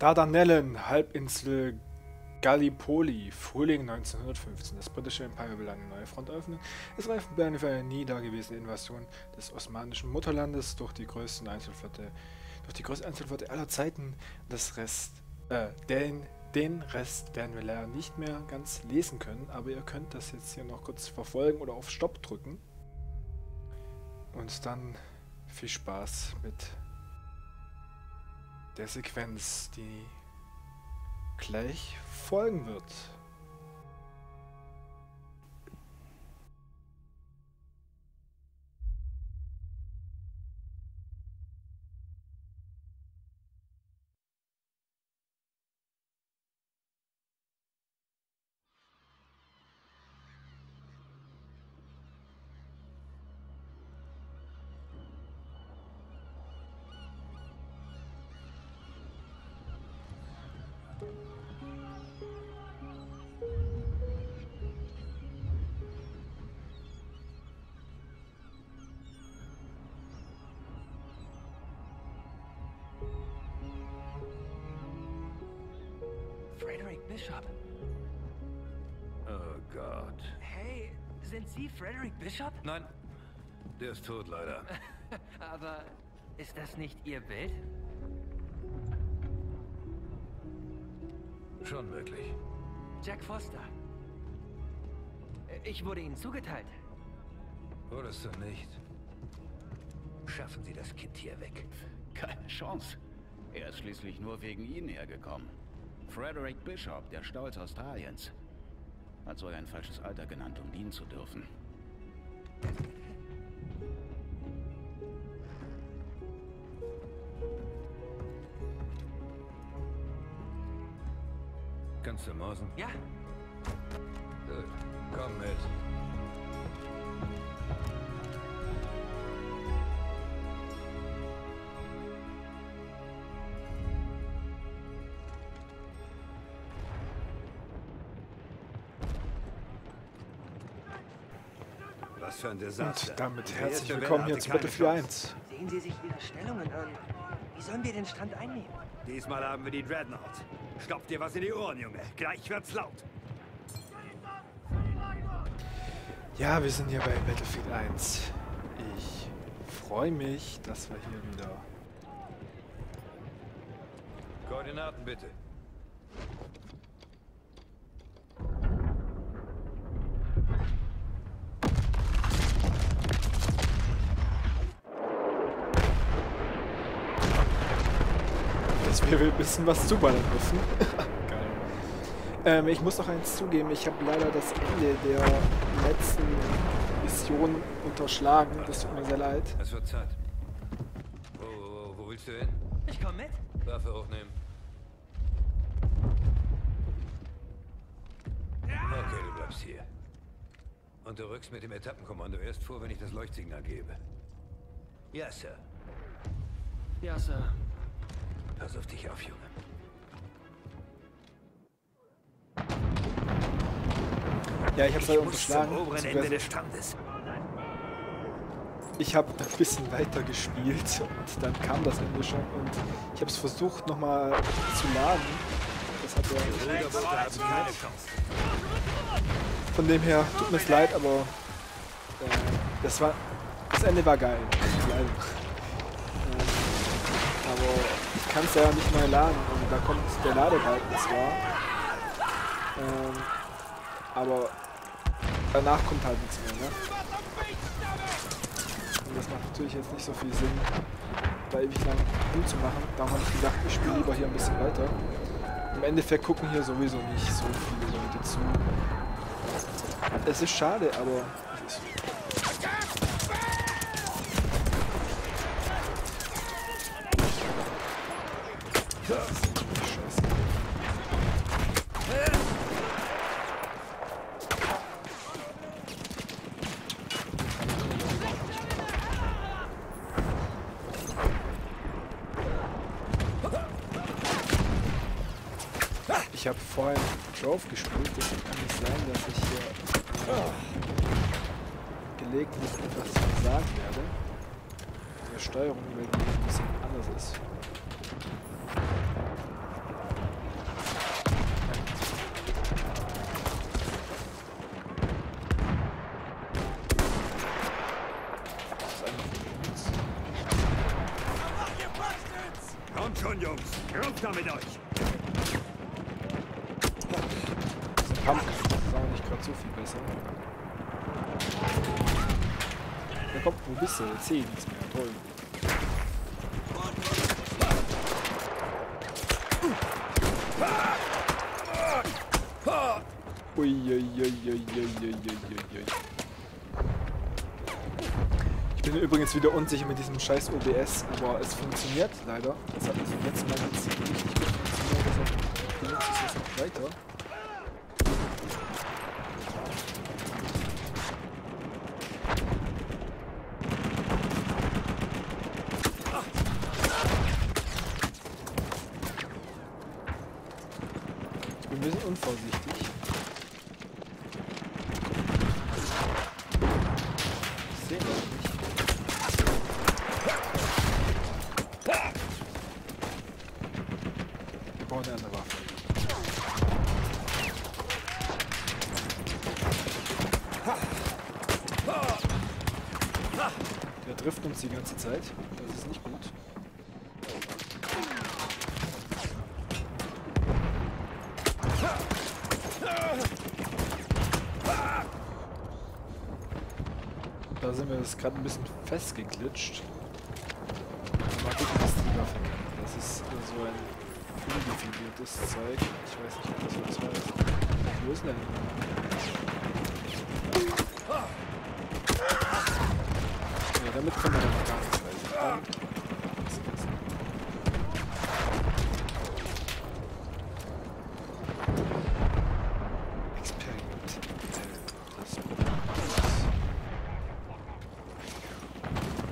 Dardanellen, Halbinsel Gallipoli, Frühling 1915. Das britische Empire will eine neue Front öffnen. Es reifen Pläne für eine nie dagewesene Invasion des osmanischen Mutterlandes durch die größten Einzelflotte, durch die größte Einzelflotte aller Zeiten. Das Rest, äh, den, den Rest werden wir leider nicht mehr ganz lesen können, aber ihr könnt das jetzt hier noch kurz verfolgen oder auf Stopp drücken. Und dann viel Spaß mit der Sequenz, die gleich folgen wird. Bishop. Oh Gott. Hey, sind Sie Frederick Bishop? Nein, der ist tot leider. Aber ist das nicht Ihr Bild? Schon möglich. Jack Foster. Ich wurde Ihnen zugeteilt. Wurdest du nicht? Schaffen Sie das Kind hier weg. Keine Chance. Er ist schließlich nur wegen Ihnen hergekommen. Frederick Bishop, der Stolz Australiens. Hat sogar ein falsches Alter genannt, um dienen zu dürfen. Kannst du mausen? Ja, Gut. Komm mit. Und damit herzlich willkommen hier zu Battlefield Chance. 1. Sehen Sie sich Ihre Stellungen an. Wie sollen wir den Stand einnehmen? Diesmal haben wir die Dreadnought. Stopf dir was in die Ohren, Junge. Gleich wird's laut. Ja, wir sind hier bei Battlefield 1. Ich freue mich, dass wir hier wieder... Koordinaten bitte. dass wir ein bisschen was zuballern müssen. Geil. Ähm, ich muss noch eins zugeben, ich habe leider das Ende der letzten Mission unterschlagen. Das tut mir sehr leid. Es wird Zeit. Wo, wo, wo willst du hin? ich komme mit. Waffe hochnehmen. Okay, du bleibst hier. Und du rückst mit dem Etappenkommando erst vor, wenn ich das Leuchtsignal gebe. Ja, Sir. Ja, Sir. Pass auf dich auf, Junge. Ja, ich muss zum unterschlagen. oberen Ende beziehungsweise des Standes. Ich habe ein bisschen weiter gespielt und dann kam das Ende schon und ich habe es versucht nochmal zu laden. Das hat ja. Von dem her, tut mir es leid, aber äh, das war das Ende war geil. Leider. Ähm, aber ich kann es ja nicht mal laden und da kommt der Ladebalken zwar. Ähm, aber danach kommt halt nichts mehr, ne? Und das macht natürlich jetzt nicht so viel Sinn, da ewig lang rumzumachen. Darum habe ich gedacht, ich spiele lieber hier ein bisschen weiter. Im Endeffekt gucken hier sowieso nicht so viele Leute zu. Es ist schade, aber es ist Scheiße. Ich habe vorhin Gespielt, deswegen kann es sein, dass ich hier äh, gelegentlich etwas versagen werde. Der Steuerung, die ein bisschen anders ist. Rauf da mit euch! Das Pump ist auch nicht gerade so viel besser. Ja komm, wo bist du? Jetzt sehe ich nichts mehr. Toll. Uiuiuiuiuiuiui. Ich bin übrigens wieder unsicher mit diesem scheiß OBS, aber es funktioniert leider. Das hat das letzte Mal jetzt richtig gut funktioniert, deshalb benutze ich es jetzt noch weiter. Ich bin ein bisschen unvorsichtig. Ich sehe das nicht. Wir brauchen eine andere Waffe. Der trifft uns die ganze Zeit. Das ist nicht gut. Da sind wir jetzt gerade ein bisschen festgeglitscht. Mal gucken, was die Waffe kann. Das ist so ein undefiniertes Zeug. Ich weiß nicht, ob das was heißt. Wo ist denn der? Ja, damit kann man noch gar nichts reißen. Das ist Experimentell. Das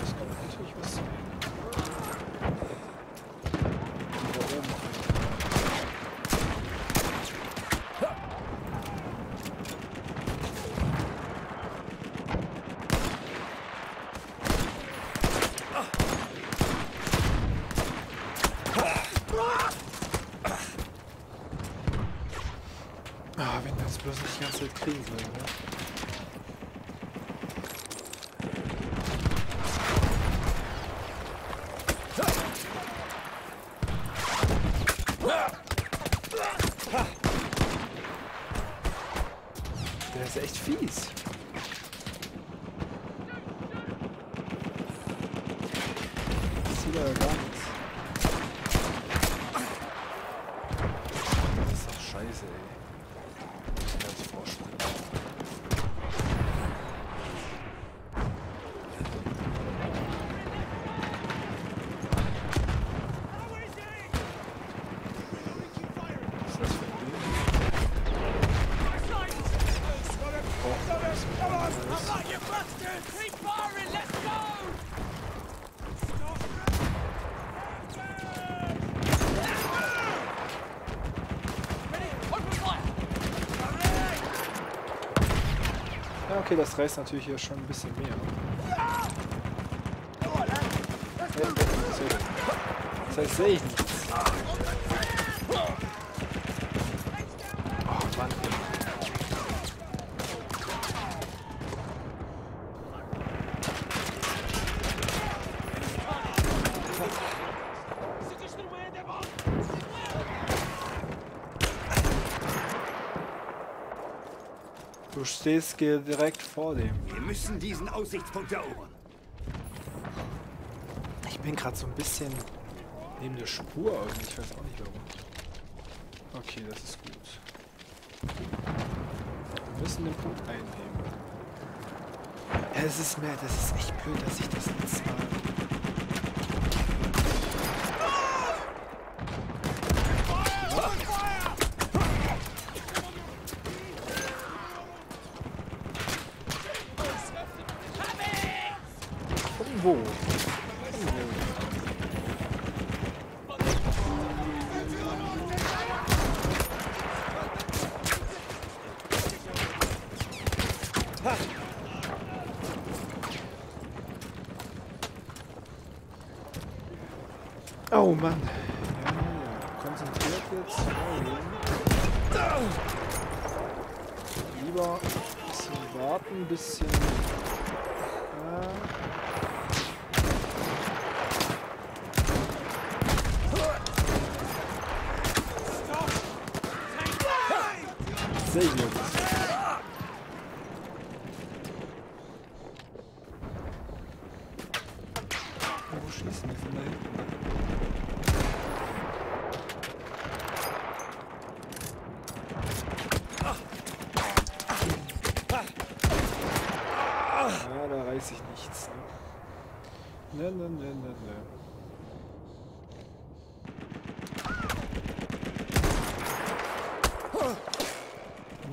ist aber natürlich was zu sehen. Da oben. Ah, wenn wir uns bloß nicht die ganze Zeit kriegen sollen, ne? Der ist echt fies. Das gar nichts. Das ist doch scheiße, ey. Muss ich mir das vorstellen. Was ist das für ein Ding? Oh, das ist alles. Ja, okay, das reißt natürlich hier schon ein bisschen mehr. Das heißt, sehe ich nichts. Stehst direkt vor dem. Wir müssen diesen Aussichtspunkt erobern. Ich bin gerade so ein bisschen neben der Spur irgendwie. Ich weiß auch nicht warum. Okay, das ist gut. Wir müssen den Punkt einnehmen. Es ist mehr, das ist echt blöd, dass ich das letzte Mal. Von wo? Von wo? Oh Mann. Ja, ja. Konzentriert jetzt. vorgehen. Lieber ein bisschen warten, ein bisschen. Ja. der Idiot ist. Wo schießen die von da hinten? Ja, da reiß ich nichts. Ne, ne, ne, ne, ne.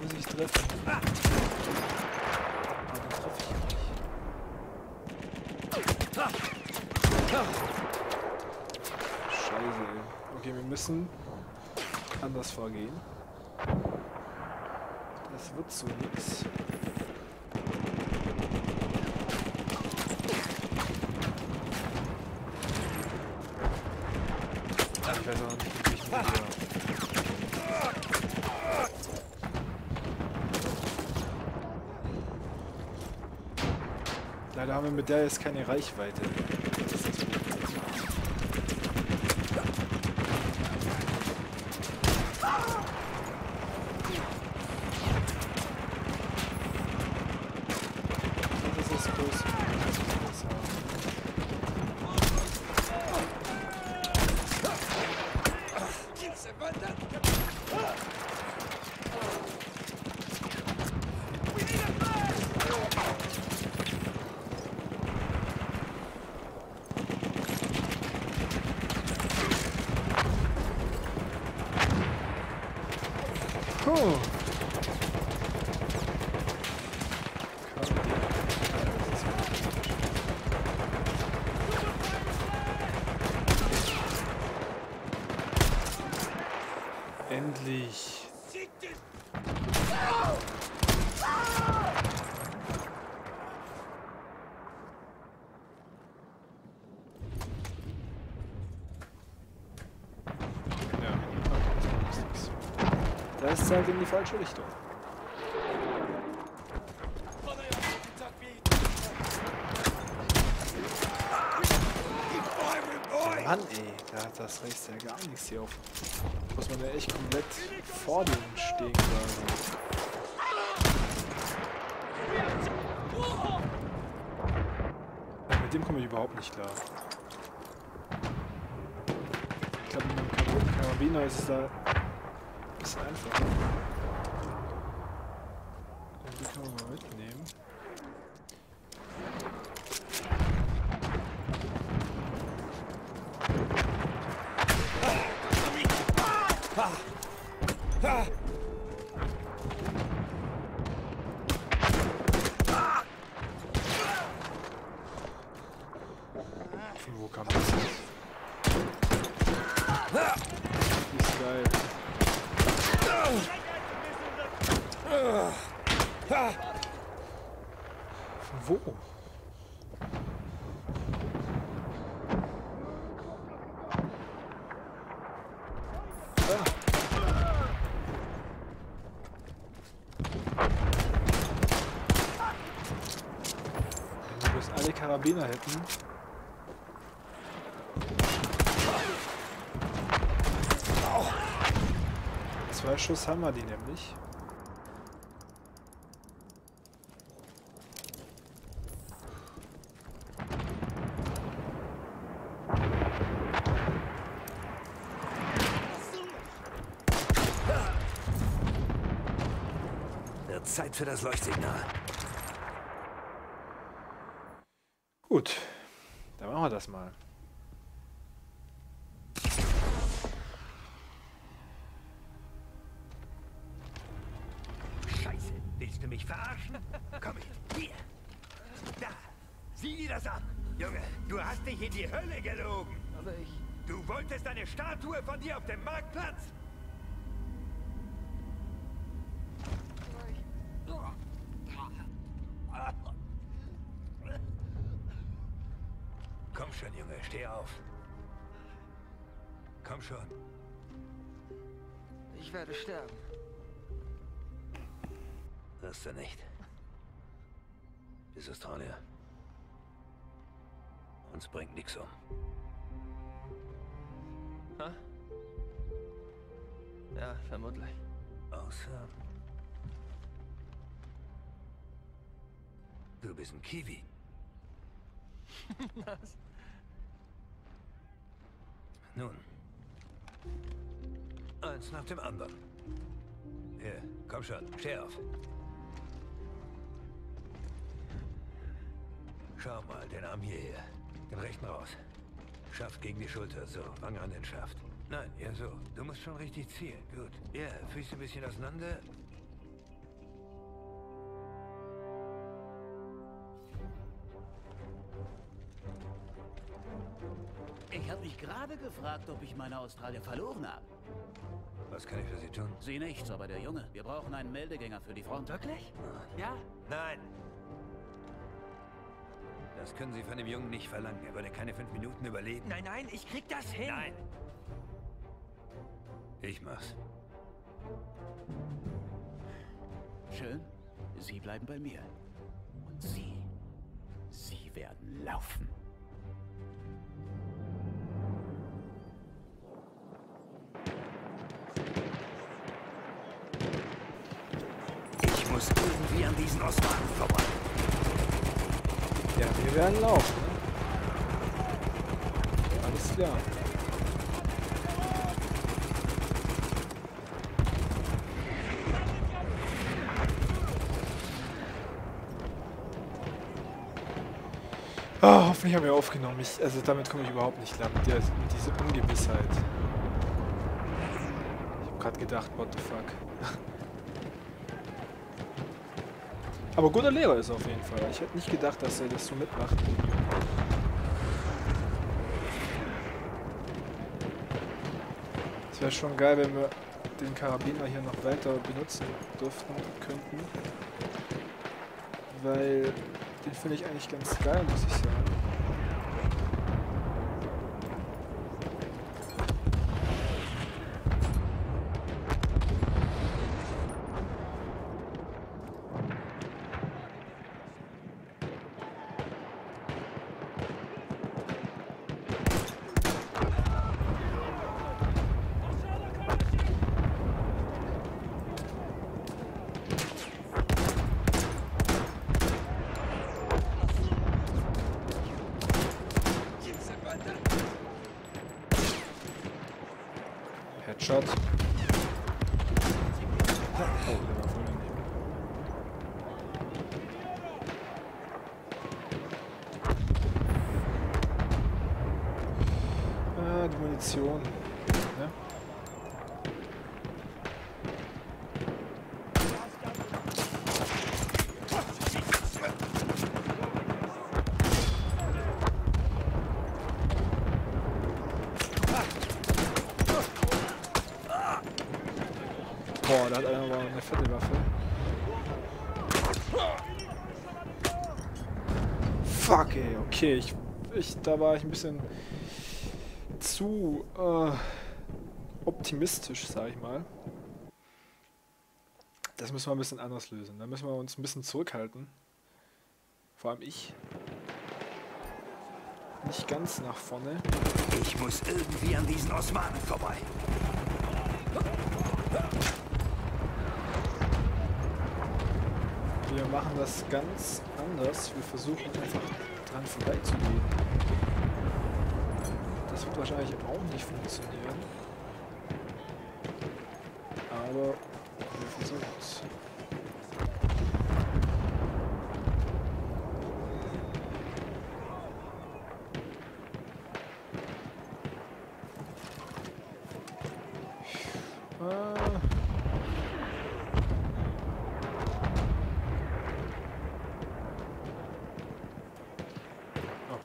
Muss ich treffen? Ah, den treffe ich ja nicht. Scheiße, ey. Okay, wir müssen anders vorgehen. Das wird so nix. Ich weiß auch nicht, in welchem Video. Leider haben wir mit der jetzt keine Reichweite. Whew. Halt in die falsche Richtung. Mann, ey, da, das reicht ja gar nichts hier auf. Muss man ja echt komplett vor dem stehen quasi. Mit dem komme ich überhaupt nicht klar. Ich glaube, mit dem Kar- Karabiner ist da ein bisschen einfacher. Und die können wir mal mitnehmen. Von wo kam das jetzt? Die ist geil. Von wo? Karabiner hätten. Zwei Schuss haben wir die nämlich. Wird Zeit für das Leuchtsignal. Gut, dann machen wir das mal. Scheiße, willst du mich verarschen? Komm her, hier. Da, sieh dir das an. Junge, du hast dich in die Hölle gelogen. Aber ich... Du wolltest eine Statue von dir auf dem Marktplatz? werde sterben. Wirst du nicht. Bis Australier. Uns bringt nichts um. Ha? Ja, vermutlich. Außer... Du bist ein Kiwi. Was? Nun, Eins nach dem anderen. Hier, komm schon, steh auf. Schau mal, den Arm hierher. Den rechten raus. Schaft gegen die Schulter, so. Wange an den Schaft. Nein, ja so. Du musst schon richtig zielen. Gut. Ja, Füße ein bisschen auseinander. Gefragt, ob ich meine Australier verloren habe. Was kann ich für Sie tun? Sie nichts, aber der Junge. Wir brauchen einen Meldegänger für die Front. Wirklich? Ja? Nein! Das können Sie von dem Jungen nicht verlangen. Er würde keine fünf Minuten überleben. Nein, nein, ich krieg das hin. Nein! Ich mach's. Schön. Sie bleiben bei mir. Und Sie, Sie werden laufen. Osmanen vorbei. Ja, wir werden laufen. Ne? Alles klar. Ah, hoffentlich haben wir aufgenommen. Ich, also damit komme ich überhaupt nicht lang. Der, diese Ungewissheit. Ich habe gerade gedacht, what the fuck. Aber guter Lehrer ist er auf jeden Fall. Ich hätte nicht gedacht, dass er das so mitmacht. Es wäre schon geil, wenn wir den Karabiner hier noch weiter benutzen dürften, könnten. Weil den finde ich eigentlich ganz geil, muss ich sagen. Headshot. Oh, der war voll daneben. Ah, die Munition. Ne? Boah, da hat einer aber eine fette Waffe. Fuck, ey, okay, ich, ich, da war ich ein bisschen zu äh, optimistisch, sag ich mal. Das müssen wir ein bisschen anders lösen. Da müssen wir uns ein bisschen zurückhalten. Vor allem ich. Nicht ganz nach vorne. Ich muss irgendwie an diesen Osmanen vorbei. Wir machen das ganz anders. Wir versuchen einfach dran vorbeizugehen. Das wird wahrscheinlich auch nicht funktionieren. Aber wir versuchen es. Ah.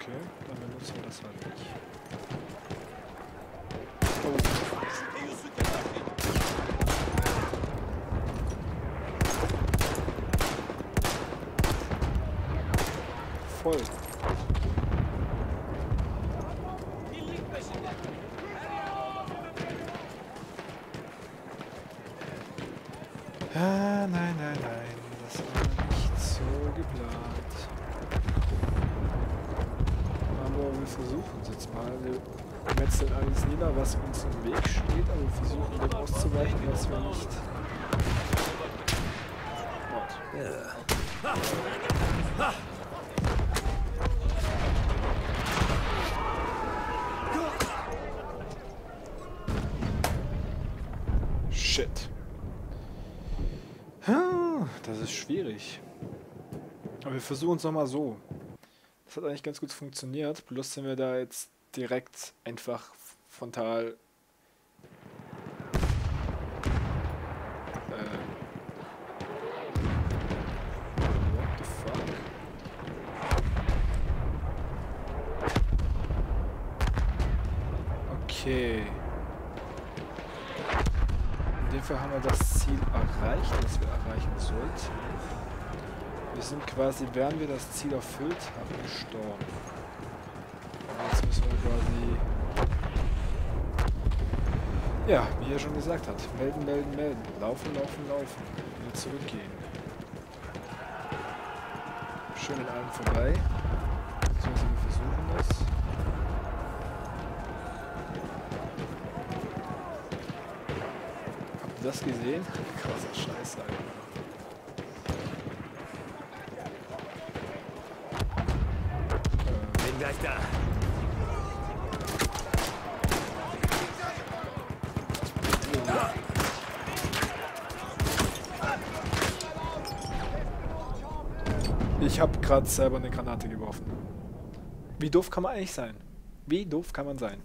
Okay, dann benutzen wir das halt nicht. Oh. Voll. Ah, nein, nein, nein, das war nicht so geplant. Aber wir versuchen es jetzt mal. Wir metzeln alles nieder, was uns im Weg steht, aber wir versuchen dem auszuweichen, dass wir nicht... Gott. Ja. Aber wir versuchen es nochmal so. Das hat eigentlich ganz gut funktioniert. Bloß sind wir da jetzt direkt einfach frontal. Fuck? Okay. In dem Fall haben wir das Ziel erreicht, das wir erreichen sollten. Wir sind quasi, während wir das Ziel erfüllt haben, gestorben. Jetzt müssen wir quasi... Ja, wie er schon gesagt hat, melden, melden, melden. Laufen, laufen, laufen. Wieder zurückgehen. Schön an allem vorbei. Beziehungsweise wir versuchen das. Habt ihr das gesehen? Krasser Scheiß, Alter. Gleich da. Ich habe gerade selber eine Granate geworfen. Wie doof kann man eigentlich sein? Wie doof kann man sein?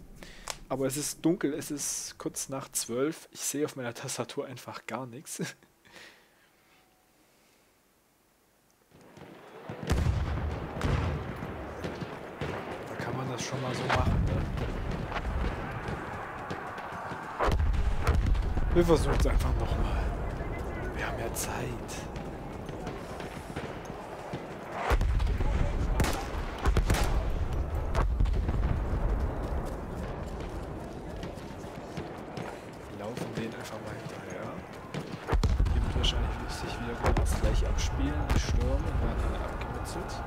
Aber es ist dunkel, es ist kurz nach zwölf. Ich sehe auf meiner Tastatur einfach gar nichts. Da kann man das schon mal so machen. Ne? Wir versuchen es einfach nochmal. Wir haben ja Zeit. laufen den einfach mal hinterher. Hier wird wahrscheinlich sich wieder das gleiche abspielen. Die stürmen und werden alle abgemetzelt.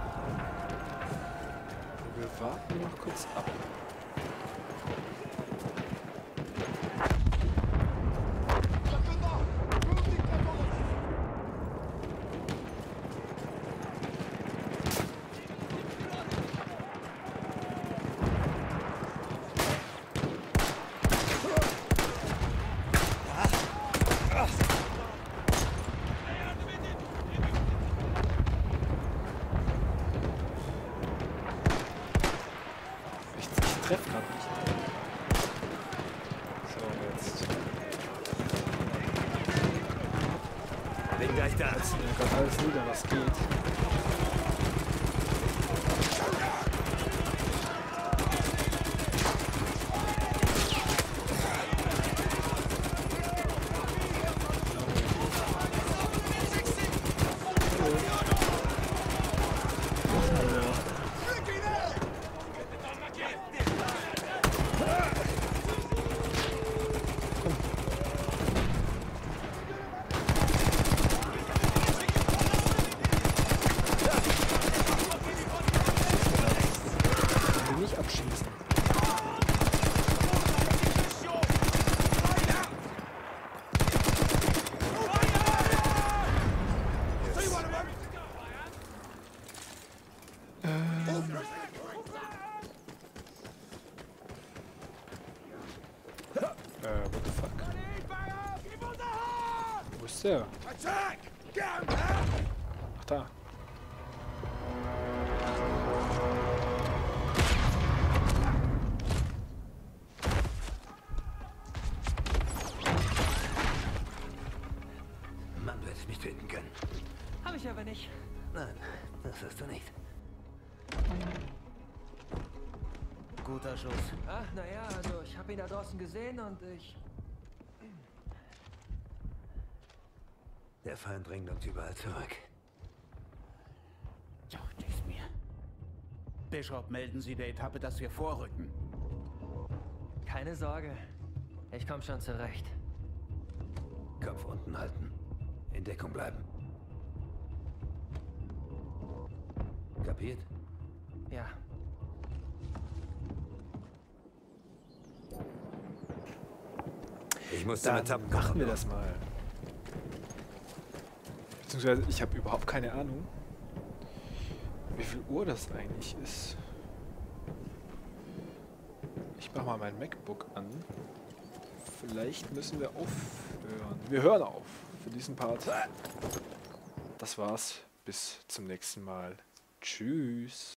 Warten noch kurz ab. Ich, ich treffe gerade nicht. So, jetzt. Bin gleich da. Gerade alles nieder, was geht. Der? Ach da. Mann, du hättest mich töten können. Hab ich aber nicht. Nein, das hast du nicht. Guter Schuss. Ah, naja, also ich habe ihn da draußen gesehen und ich... Der Feind drängt uns überall zurück. Dachte ich's mir. Bischof, melden Sie der Etappe, dass wir vorrücken. Keine Sorge. Ich komme schon zurecht. Kopf unten halten. In Deckung bleiben. Kapiert? Ja. Ich musste Dann mit Tappen machen wir das mal. Beziehungsweise ich habe überhaupt keine Ahnung, wie viel Uhr das eigentlich ist. Ich mache mal mein MacBook an. Vielleicht müssen wir aufhören. Wir hören auf für diesen Part. Das war's. Bis zum nächsten Mal. Tschüss.